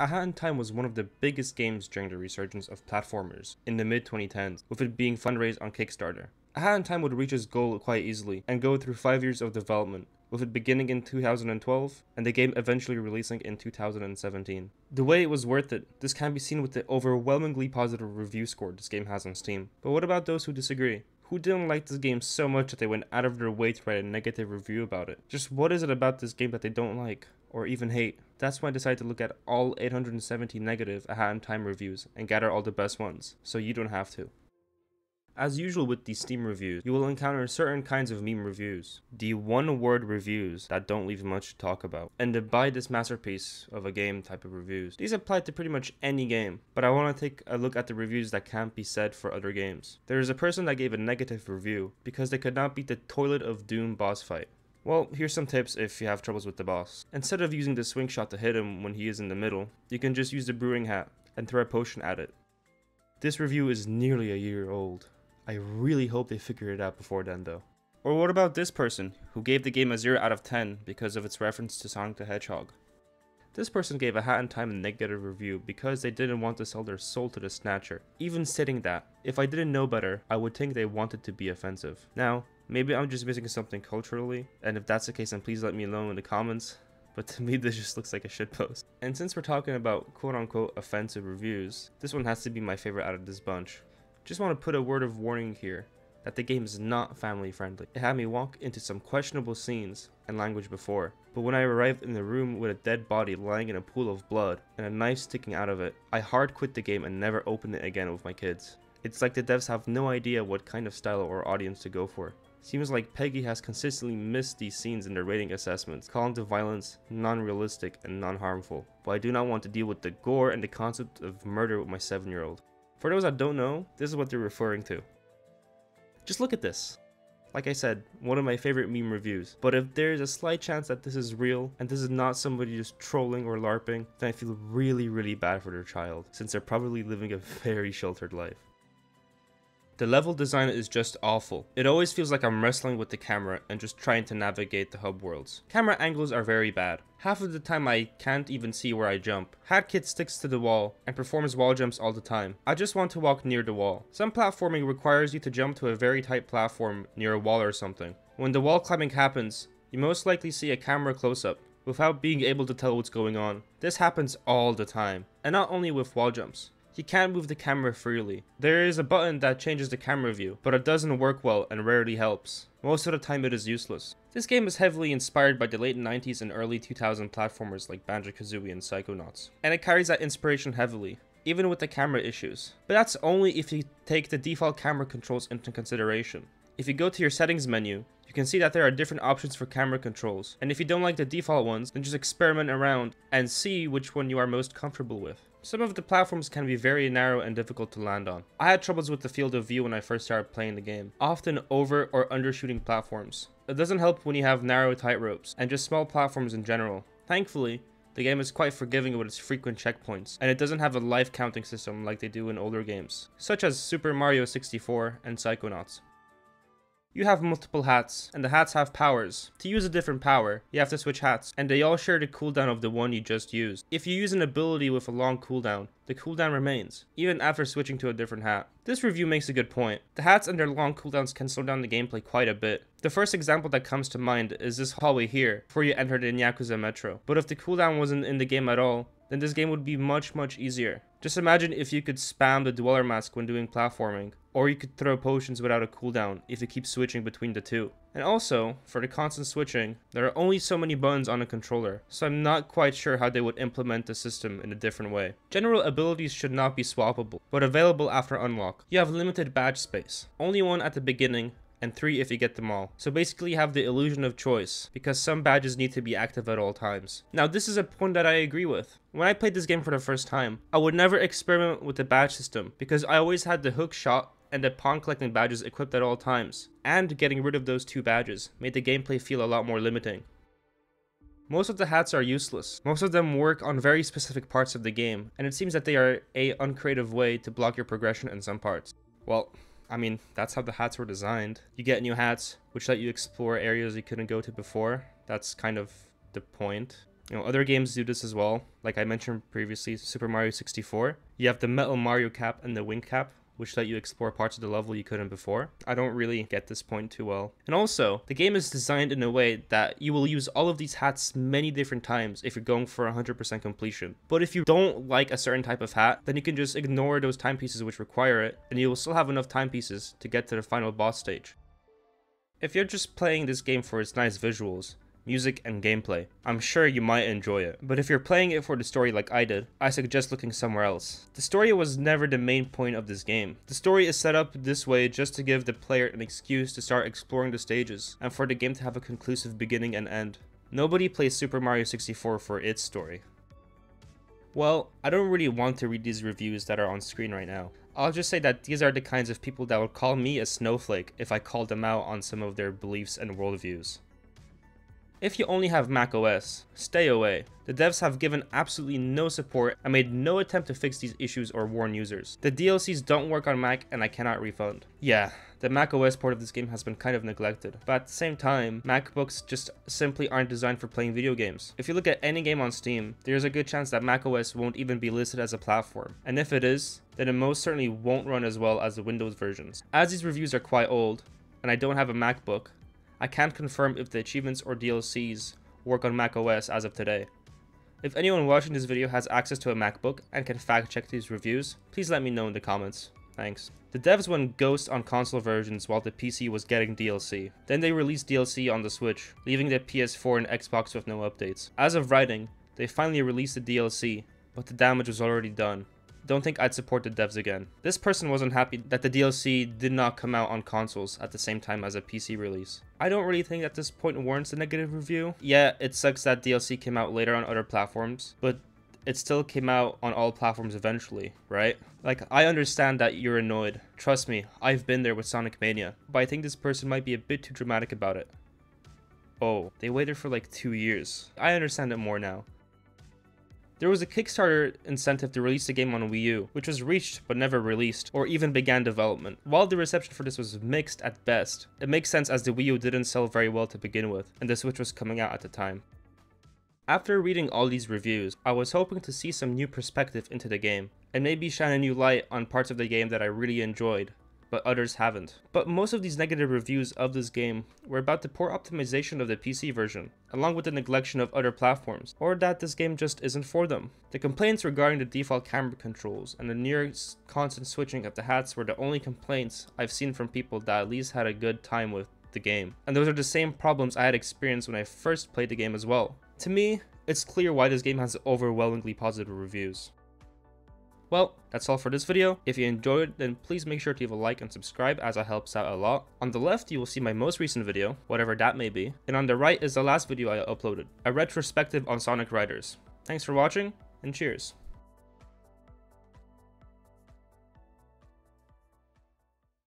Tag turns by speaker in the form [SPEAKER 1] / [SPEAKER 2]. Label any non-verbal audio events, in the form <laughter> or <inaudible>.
[SPEAKER 1] A Hat in Time was one of the biggest games during the resurgence of platformers in the mid 2010s, with it being fundraised on Kickstarter. A Hat in Time would reach its goal quite easily and go through 5 years of development, with it beginning in 2012 and the game eventually releasing in 2017. The way it was worth it, this can be seen with the overwhelmingly positive review score this game has on Steam. But what about those who disagree? Who didn't like this game so much that they went out of their way to write a negative review about it? Just what is it about this game that they don't like, or even hate? That's why I decided to look at all 870 negative A Hat in Time reviews and gather all the best ones, so you don't have to. As usual with these Steam reviews, you will encounter certain kinds of meme reviews. The one word reviews that don't leave much to talk about. And the buy this masterpiece of a game type of reviews. These apply to pretty much any game, but I want to take a look at the reviews that can't be said for other games. There is a person that gave a negative review because they could not beat the Toilet of Doom boss fight. Well, here's some tips if you have troubles with the boss. Instead of using the swing shot to hit him when he is in the middle, you can just use the brewing hat and throw a potion at it. This review is nearly a year old. I really hope they figure it out before then though. Or what about this person, who gave the game a 0 out of 10 because of its reference to Sonic the Hedgehog? This person gave a Hat in Time a negative review because they didn't want to sell their soul to the Snatcher. Even stating that, if I didn't know better, I would think they wanted to be offensive. Now, maybe I'm just missing something culturally, and if that's the case then please let me know in the comments, but to me <laughs> this just looks like a shitpost. And since we're talking about quote unquote offensive reviews, this one has to be my favorite out of this bunch. Just want to put a word of warning here that the game is not family friendly. It had me walk into some questionable scenes and language before, but when I arrived in the room with a dead body lying in a pool of blood and a knife sticking out of it, I hard quit the game and never opened it again with my kids. It's like the devs have no idea what kind of style or audience to go for. Seems like PEGI has consistently missed these scenes in their rating assessments, calling the violence non-realistic and non-harmful, but I do not want to deal with the gore and the concept of murder with my 7 year old. For those that don't know, this is what they're referring to. Just look at this. Like I said, one of my favorite meme reviews. But if there's a slight chance that this is real, and this is not somebody just trolling or LARPing, then I feel really, really bad for their child, since they're probably living a <laughs> very sheltered life. The level design is just awful. It always feels like I'm wrestling with the camera and just trying to navigate the hub worlds. Camera angles are very bad. Half of the time I can't even see where I jump. Hat Kid sticks to the wall and performs wall jumps all the time. I just want to walk near the wall. Some platforming requires you to jump to a very tight platform near a wall or something. When the wall climbing happens, you most likely see a camera close-up without being able to tell what's going on. This happens all the time, and not only with wall jumps. You can't move the camera freely. There is a button that changes the camera view, but it doesn't work well and rarely helps. Most of the time it is useless. This game is heavily inspired by the late 90s and early 2000 platformers like Banjo-Kazooie and Psychonauts, and it carries that inspiration heavily even with the camera issues. But that's only if you take the default camera controls into consideration. If you go to your settings menu, you can see that there are different options for camera controls, and if you don't like the default ones, then just experiment around and see which one you are most comfortable with. Some of the platforms can be very narrow and difficult to land on. I had troubles with the field of view when I first started playing the game, often over or undershooting platforms. It doesn't help when you have narrow tightropes, and just small platforms in general. Thankfully, the game is quite forgiving with its frequent checkpoints, and it doesn't have a life counting system like they do in older games, such as Super Mario 64 and Psychonauts. You have multiple hats, and the hats have powers. To use a different power, you have to switch hats, and they all share the cooldown of the one you just used. If you use an ability with a long cooldown, the cooldown remains, even after switching to a different hat. This review makes a good point. The hats and their long cooldowns can slow down the gameplay quite a bit. The first example that comes to mind is this hallway here, before you enter the Nyakuza Metro. But if the cooldown wasn't in the game at all, then this game would be much much easier. Just imagine if you could spam the Dweller Mask when doing platforming, or you could throw potions without a cooldown if you keep switching between the two. And also, for the constant switching, there are only so many buttons on a controller, so I'm not quite sure how they would implement the system in a different way. General abilities should not be swappable, but available after unlock. You have limited badge space, only one at the beginning, and 3 if you get them all. So basically you have the illusion of choice, because some badges need to be active at all times. Now this is a point that I agree with. When I played this game for the first time, I would never experiment with the badge system, because I always had the hook shot and the Pon collecting badges equipped at all times, and getting rid of those two badges made the gameplay feel a lot more limiting. Most of the hats are useless. Most of them work on very specific parts of the game, and it seems that they are a uncreative way to block your progression in some parts. Well, I mean, that's how the hats were designed. You get new hats, which let you explore areas you couldn't go to before. That's kind of the point. You know, other games do this as well. Like I mentioned previously, Super Mario 64. You have the Metal Mario cap and the Wing cap, which let you explore parts of the level you couldn't before. I don't really get this point too well. And also, the game is designed in a way that you will use all of these hats many different times if you're going for 100% completion. But if you don't like a certain type of hat, then you can just ignore those timepieces which require it, and you will still have enough timepieces to get to the final boss stage. If you're just playing this game for its nice visuals, music, and gameplay. I'm sure you might enjoy it. But if you're playing it for the story like I did, I suggest looking somewhere else. The story was never the main point of this game. The story is set up this way just to give the player an excuse to start exploring the stages, and for the game to have a conclusive beginning and end. Nobody plays Super Mario 64 for its story. Well, I don't really want to read these reviews that are on screen right now. I'll just say that these are the kinds of people that would call me a snowflake if I called them out on some of their beliefs and worldviews. If you only have macOS, stay away. The devs have given absolutely no support and made no attempt to fix these issues or warn users. The DLCs don't work on Mac and I cannot refund. Yeah, the macOS port of this game has been kind of neglected, but at the same time, MacBooks just simply aren't designed for playing video games. If you look at any game on Steam, there's a good chance that macOS won't even be listed as a platform, and if it is, then it most certainly won't run as well as the Windows versions. As these reviews are quite old, and I don't have a MacBook, I can't confirm if the achievements or DLCs work on macOS as of today. If anyone watching this video has access to a MacBook and can fact check these reviews, please let me know in the comments. Thanks. The devs went ghost on console versions while the PC was getting DLC. Then they released DLC on the Switch, leaving the PS4 and Xbox with no updates. As of writing, they finally released the DLC, but the damage was already done don't think I'd support the devs again. This person wasn't happy that the DLC did not come out on consoles at the same time as a PC release. I don't really think at this point warrants a negative review. Yeah, it sucks that DLC came out later on other platforms, but it still came out on all platforms eventually, right? Like, I understand that you're annoyed. Trust me, I've been there with Sonic Mania, but I think this person might be a bit too dramatic about it. Oh, they waited for like two years. I understand it more now. There was a Kickstarter incentive to release the game on Wii U, which was reached but never released, or even began development. While the reception for this was mixed at best, it makes sense as the Wii U didn't sell very well to begin with, and the Switch was coming out at the time. After reading all these reviews, I was hoping to see some new perspective into the game, and maybe shine a new light on parts of the game that I really enjoyed, but others haven't. But most of these negative reviews of this game were about the poor optimization of the PC version, along with the neglection of other platforms, or that this game just isn't for them. The complaints regarding the default camera controls and the near constant switching of the hats were the only complaints I've seen from people that at least had a good time with the game. And those are the same problems I had experienced when I first played the game as well. To me, it's clear why this game has overwhelmingly positive reviews. Well, that's all for this video. If you enjoyed, then please make sure to leave a like and subscribe as it helps out a lot. On the left, you will see my most recent video, whatever that may be. And on the right is the last video I uploaded, a retrospective on Sonic Riders. Thanks for watching, and cheers.